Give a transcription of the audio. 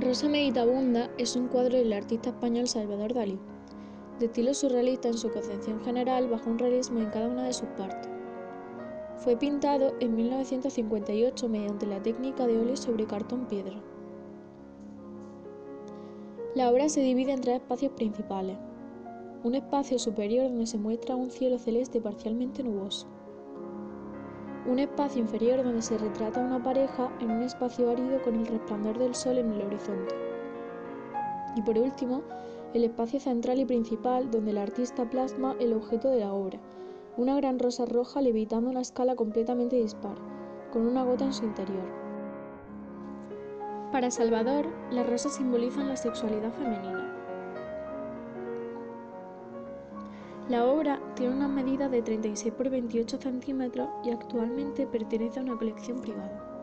Rosa meditabunda es un cuadro del artista español Salvador Dalí, de estilo surrealista en su concepción general bajo un realismo en cada una de sus partes. Fue pintado en 1958 mediante la técnica de óleo sobre cartón piedra. La obra se divide en tres espacios principales. Un espacio superior donde se muestra un cielo celeste parcialmente nuboso un espacio inferior donde se retrata una pareja en un espacio árido con el resplandor del sol en el horizonte. Y por último, el espacio central y principal donde el artista plasma el objeto de la obra, una gran rosa roja levitando una escala completamente dispar, con una gota en su interior. Para Salvador, las rosas simbolizan la sexualidad femenina. La obra tiene una medida de 36 por 28 centímetros y actualmente pertenece a una colección privada.